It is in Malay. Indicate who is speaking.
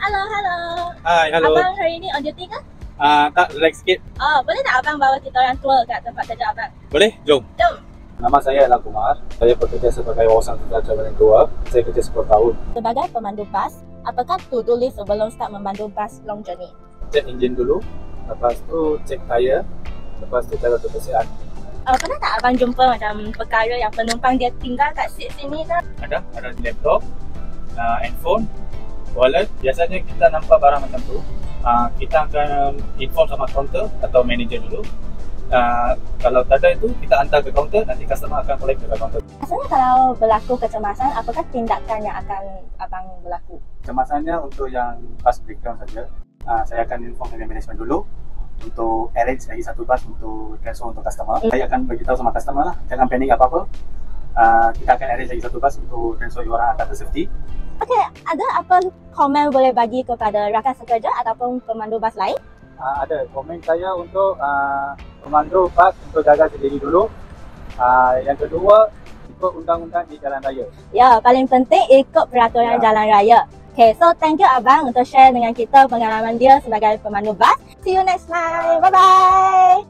Speaker 1: Halo, halo.
Speaker 2: Hai, halo.
Speaker 1: Abang hari ni on duty ke?
Speaker 2: Ah, tak relax sikit.
Speaker 1: Oh, boleh tak abang bawa kita orang tour kat tempat kerja abang?
Speaker 2: Boleh? Jom.
Speaker 1: Jom.
Speaker 3: Nama saya adalah Kumar. Saya bekerja sebagai wawasan tentang travelling tour. Saya kerja 10 tahun.
Speaker 1: Sebagai pemandu bas, apakah to-do list sebelum start memandu bas long journey?
Speaker 3: Cek enjin dulu. Lepas tu cek tayar. Lepas tu jaga kebersihan.
Speaker 1: Uh, pernah tak abang jumpa macam perkara yang penumpang dia tinggal kat seat sini ke?
Speaker 2: Ada, ada laptop, uh, handphone, wallet. Biasanya kita nampak barang macam tu. Uh, kita akan inform sama counter atau manager dulu. Uh, kalau tak ada itu, kita hantar ke counter, nanti customer akan collect ke counter.
Speaker 1: Rasanya kalau berlaku kecemasan, apakah tindakan yang akan abang berlaku?
Speaker 3: Kemasannya untuk yang bus breakdown saja. Uh, saya akan inform dengan management dulu untuk arrange lagi satu bus untuk transfer untuk customer.
Speaker 1: Hmm.
Speaker 3: Saya akan beritahu sama customer lah, jangan panik apa-apa. Uh, kita akan arrange lagi satu bus untuk transfer orang akan safety.
Speaker 1: Okey, ada apa komen boleh bagi kepada rakan sekerja ataupun pemandu bas lain?
Speaker 3: uh, ada komen saya untuk uh, pemandu bas untuk jaga sendiri dulu. Uh, yang kedua, ikut undang-undang di jalan raya.
Speaker 1: Ya, paling penting ikut peraturan
Speaker 3: Ya.
Speaker 1: jalan raya. Okay, so thank you abang untuk share dengan kita pengalaman dia sebagai pemandu bas. See you next time. Bye-bye.